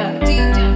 Danger.